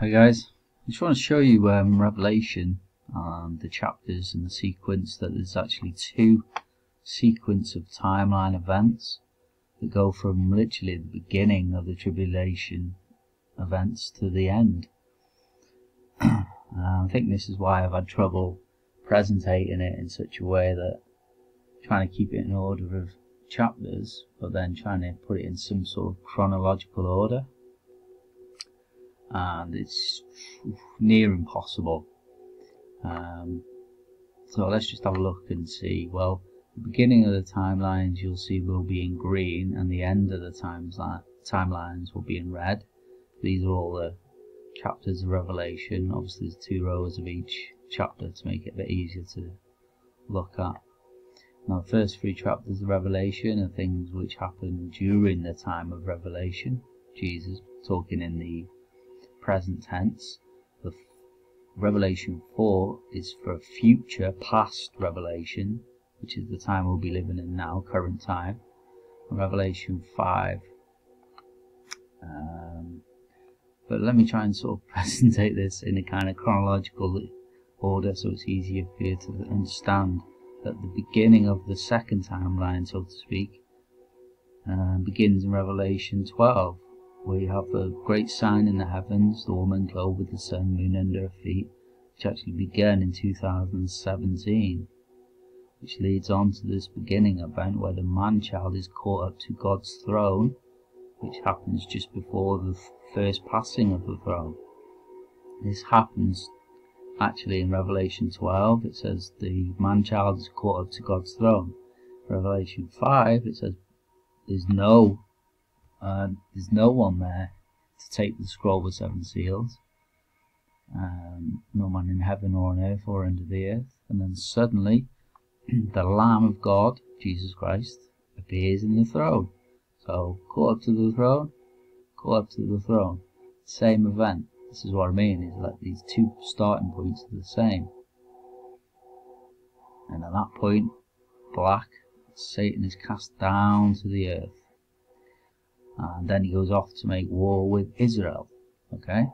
Hi guys, I just want to show you um, Revelation, um, the chapters and the sequence, that there's actually two sequence of timeline events that go from literally the beginning of the tribulation events to the end. uh, I think this is why I've had trouble presenting it in such a way that trying to keep it in order of chapters, but then trying to put it in some sort of chronological order and it's near impossible. Um, so let's just have a look and see. Well, the beginning of the timelines you'll see will be in green, and the end of the times timelines will be in red. These are all the chapters of Revelation. Obviously, there's two rows of each chapter to make it a bit easier to look at. Now, the first three chapters of Revelation are things which happen during the time of Revelation. Jesus talking in the present tense. The Revelation 4 is for a future past revelation, which is the time we'll be living in now, current time. And Revelation 5. Um, but let me try and sort of presentate this in a kind of chronological order so it's easier for you to understand that the beginning of the second timeline, so to speak, uh, begins in Revelation 12 we have a great sign in the heavens, the woman clothed with the sun, moon under her feet, which actually began in 2017, which leads on to this beginning event where the man-child is caught up to God's throne, which happens just before the first passing of the throne. This happens actually in Revelation 12, it says the man-child is caught up to God's throne. Revelation 5, it says there's no there's no one there to take the scroll with seven seals. Um, no man in heaven or on earth or under the earth. And then suddenly, the Lamb of God, Jesus Christ, appears in the throne. So, call up to the throne, call up to the throne. Same event. This is what I mean, is like these two starting points are the same. And at that point, black, Satan is cast down to the earth and then he goes off to make war with Israel. Okay?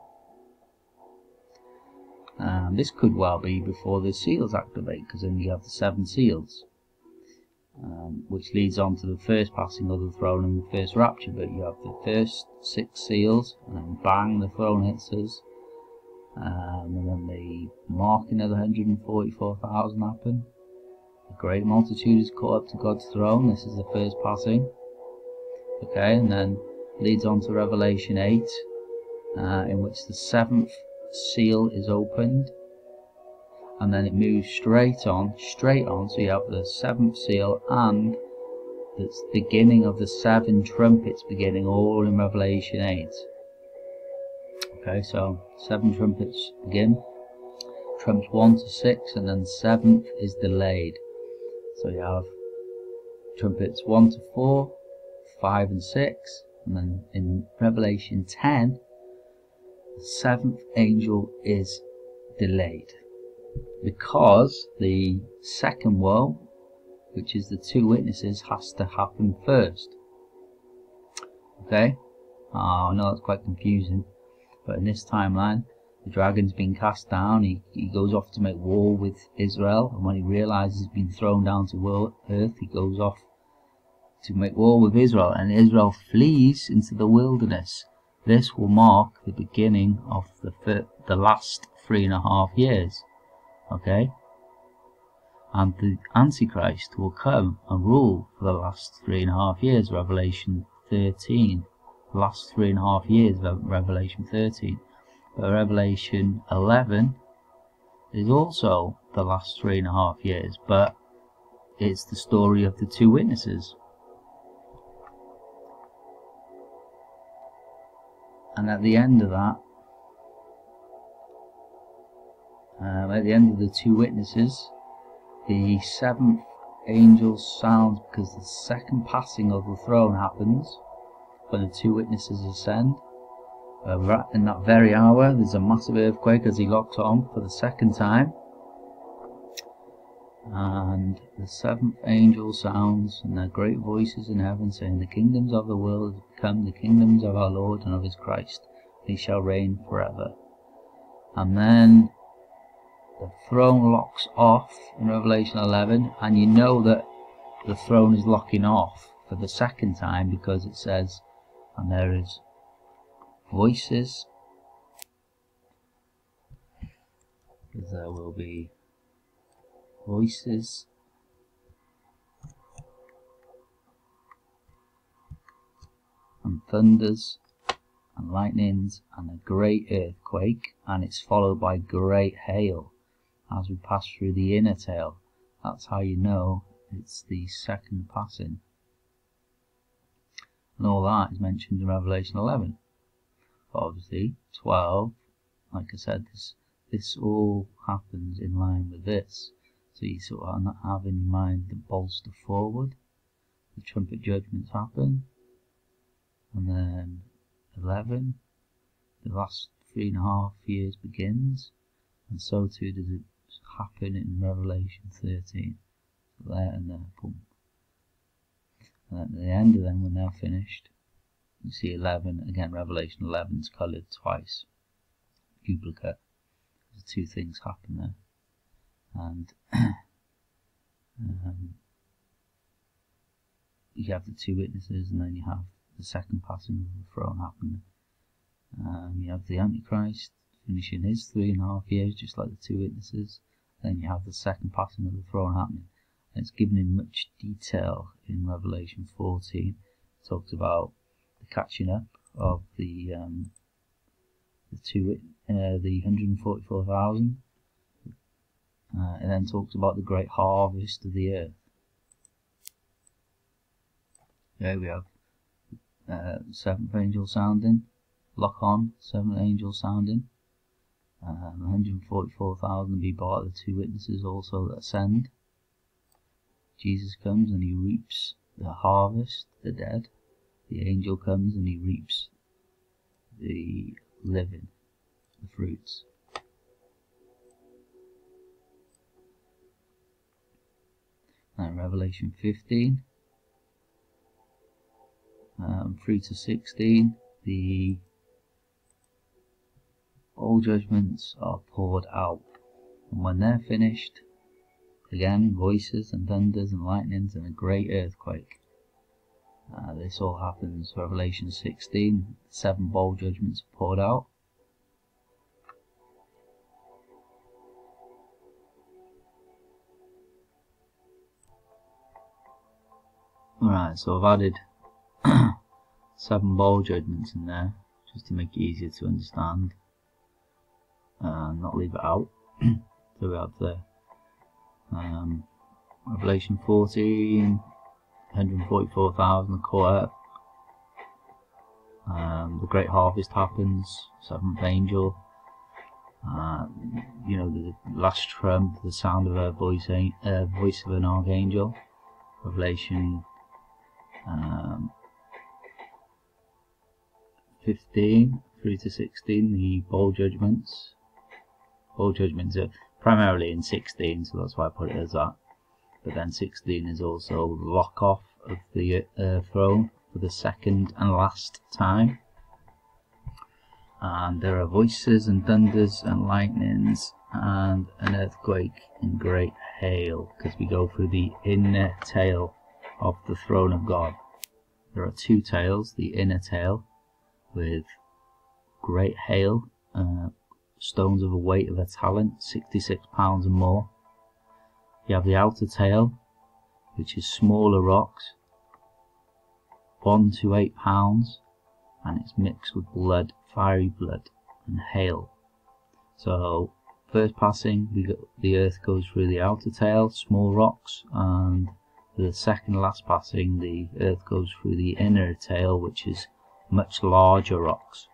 And this could well be before the seals activate, because then you have the seven seals, um, which leads on to the first passing of the throne and the first rapture. But you have the first six seals, and then bang, the throne hits us. Um, and then the marking of the 144,000 happen. A great multitude is caught up to God's throne. This is the first passing okay, and then leads on to Revelation 8, uh, in which the seventh seal is opened, and then it moves straight on, straight on, so you have the seventh seal and the beginning of the seven trumpets beginning all in Revelation 8. Okay, so seven trumpets begin, trumps 1 to 6, and then seventh is delayed. So you have trumpets 1 to 4, 5 and 6. And then in Revelation 10, the seventh angel is delayed because the second woe, which is the two witnesses, has to happen first. Okay? Oh, I know that's quite confusing, but in this timeline, the dragon's been cast down, he, he goes off to make war with Israel, and when he realizes he's been thrown down to earth, he goes off to make war with Israel, and Israel flees into the wilderness. This will mark the beginning of the, the last three and a half years. Okay? And the Antichrist will come and rule for the last three and a half years, Revelation 13. The last three and a half years, Revelation 13. But Revelation 11 is also the last three and a half years, but it's the story of the two witnesses. And at the end of that, um, at the end of the two witnesses, the seventh angel sounds because the second passing of the throne happens when the two witnesses ascend. Uh, in that very hour, there's a massive earthquake as he locks on for the second time. And the seventh angel sounds, and their great voices in heaven, saying, The kingdoms of the world have become the kingdoms of our Lord and of his Christ. He shall reign forever. and then the throne locks off in Revelation 11 and you know that the throne is locking off for the second time because it says and there is voices there will be voices. And thunders and lightnings and a great earthquake and it's followed by great hail as we pass through the inner tail that's how you know it's the second passing. And all that is mentioned in Revelation 11 but obviously 12 like I said this this all happens in line with this so sort of have in mind the bolster forward the trumpet judgments happen and then 11 the last three and a half years begins and so too does it happen in Revelation 13 so there and there boom. And at the end of them when they're finished you see 11 again Revelation 11 is coloured twice. Duplicate. The two things happen there and um, you have the two witnesses and then you have the second passing of the throne happening. Um, you have the Antichrist finishing his three and a half years, just like the two witnesses. Then you have the second passing of the throne happening. And it's given in much detail in Revelation 14. It talks about the catching up of the um, the two uh, the 144,000. Uh, it then talks about the great harvest of the earth. There we have uh, seventh angel sounding, lock on, seventh angel sounding, um, 144,000 be of the two witnesses also that ascend. Jesus comes and he reaps the harvest, the dead. The angel comes and he reaps the living, the fruits. And Revelation 15 um, 3 to 16, the all judgments are poured out. And when they're finished, again voices and thunders and lightnings and a great earthquake. Uh, this all happens, Revelation 16, seven bowl judgments poured out. Alright, so I've added seven bowl judgments in there just to make it easier to understand and not leave it out. so we have the um, Revelation 14, 144,000 caught up. Um, the great harvest happens, seventh angel. Uh, you know, the last trump, the sound of a voice, uh, voice of an archangel. Revelation um, 15 through to 16, the bowl judgments. Bowl judgments are primarily in 16, so that's why I put it as that. But then 16 is also lock off of the uh, throne for the second and last time. And there are voices and thunders and lightnings and an earthquake and great hail because we go through the inner tail of the throne of God. There are two tails, the inner tail with great hail, uh, stones of a weight of a talent, 66 pounds and more. You have the outer tail, which is smaller rocks, 1 to 8 pounds, and it's mixed with blood, fiery blood, and hail. So, first passing, we got, the earth goes through the outer tail, small rocks, and the second last passing, the earth goes through the inner tail, which is much larger rocks.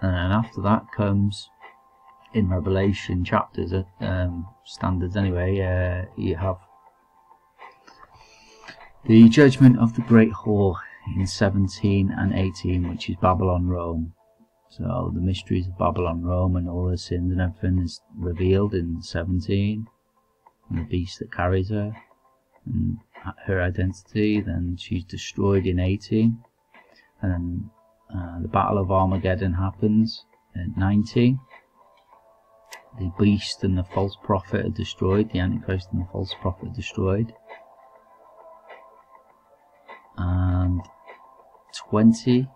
And then after that comes, in Revelation chapters, uh, um, standards anyway, uh, you have the judgment of the great whore in 17 and 18, which is Babylon Rome. So the mysteries of Babylon Rome and all her sins and everything is revealed in 17, and the beast that carries her, and her identity, then she's destroyed in 18, and then Uh, the Battle of Armageddon happens at 90. The beast and the false prophet are destroyed. The Antichrist and the false prophet are destroyed. And 20,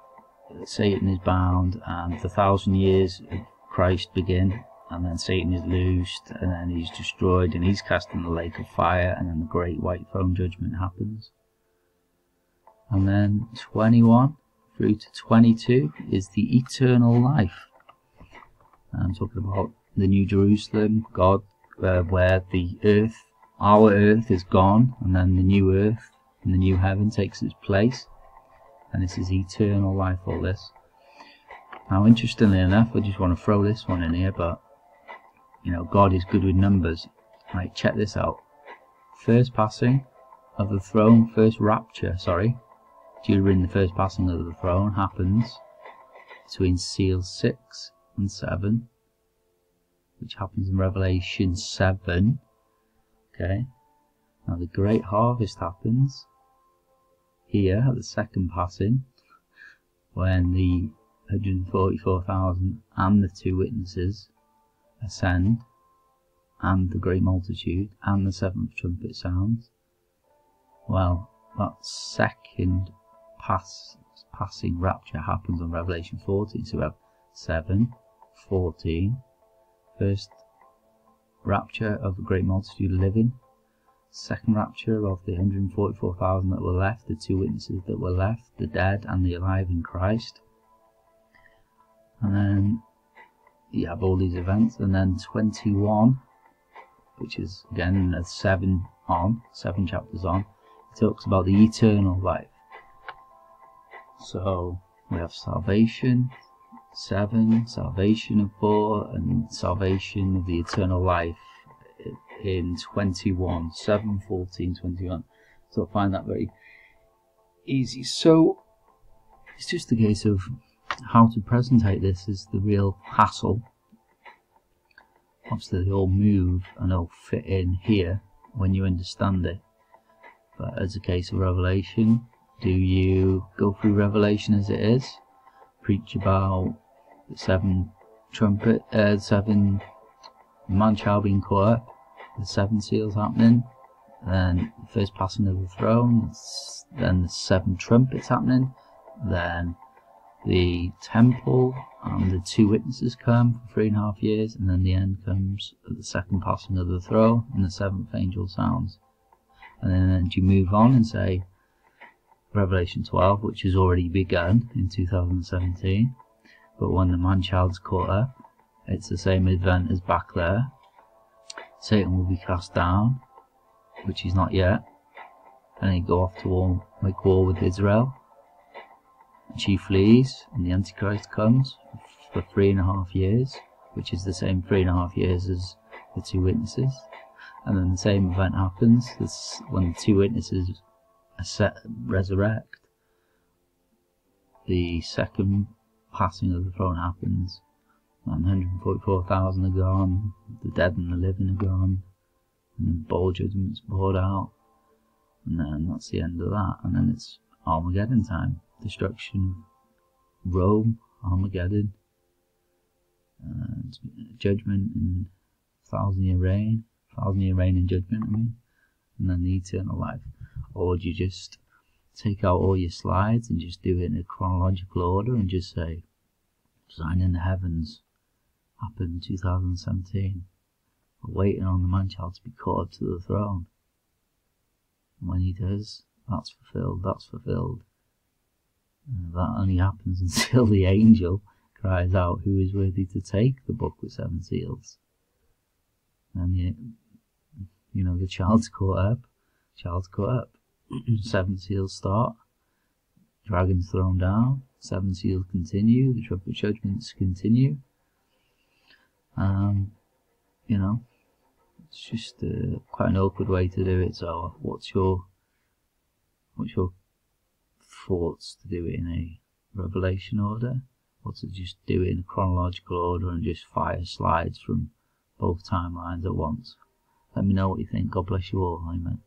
Satan is bound, and the thousand years of Christ begin, and then Satan is loosed, and then he's destroyed, and he's cast in the lake of fire, and then the great white throne judgment happens. And then 21 through to 22 is the eternal life. I'm talking about the New Jerusalem, God, uh, where the earth, our earth is gone, and then the new earth and the new heaven takes its place. And this is eternal life, all this. Now, interestingly enough, I just want to throw this one in here, but, you know, God is good with numbers. Right, check this out. First passing of the throne, first rapture, sorry, during the first passing of the throne happens between seals 6 and 7 which happens in Revelation 7. Okay. Now the great harvest happens here at the second passing when the 144,000 and the two witnesses ascend and the great multitude and the seventh trumpet sounds. Well, that second pass, passing rapture happens on Revelation 14. So we have 7, 14, First rapture of the great multitude living. Second rapture of the 144,000 that were left, the two witnesses that were left, the dead and the alive in Christ. And then you have all these events, and then 21, which is again a seven on, seven chapters on, it talks about the eternal life. So we have salvation, 7, salvation of 4, and salvation of the eternal life in 21, 7, 14, 21. So I find that very easy. So it's just a case of how to presentate this is the real hassle. Obviously they all move and they'll fit in here when you understand it. But as a case of Revelation, do you go through Revelation as it is? Preach about the seven trumpet, uh, seven man child being caught up, the seven seals happening, then the first passing of the throne, then the seven trumpets happening, then the temple and the two witnesses come for three and a half years, and then the end comes at the second passing of the throne, and the seventh angel sounds. And then you move on and say Revelation 12, which has already begun in 2017, but when the man-child's caught up, it's the same event as back there. Satan will be cast down, which he's not yet, and he go off to war, make war with Israel. And she flees, and the Antichrist comes for three and a half years, which is the same three and a half years as the two witnesses. And then the same event happens this, when the two witnesses are set, resurrect. The second passing of the throne happens. 144,000 are gone, the dead and the living are gone, and then bowl judgment's poured out, and then that's the end of that, and then it's Armageddon time, destruction of Rome, Armageddon, and judgment and thousand year reign, thousand year reign and judgment, I mean, and then the eternal life. Or would you just take out all your slides and just do it in a chronological order and just say, Sign in the heavens happened in 2017. We're waiting on the man-child to be caught up to the throne. And when he does, that's fulfilled, that's fulfilled. That only happens until the angel cries out, Who is worthy to take the book with seven seals? And you, you know, the child's caught up, child's caught up. seven seals start, dragon's thrown down, seven seals continue, the trumpet judgments continue. Um, you know, it's just uh, quite an awkward way to do it. So, what's your what's your thoughts to do it in a revelation order, or to just do it in a chronological order and just fire slides from both timelines at once? Let me know what you think. God bless you all. Amen.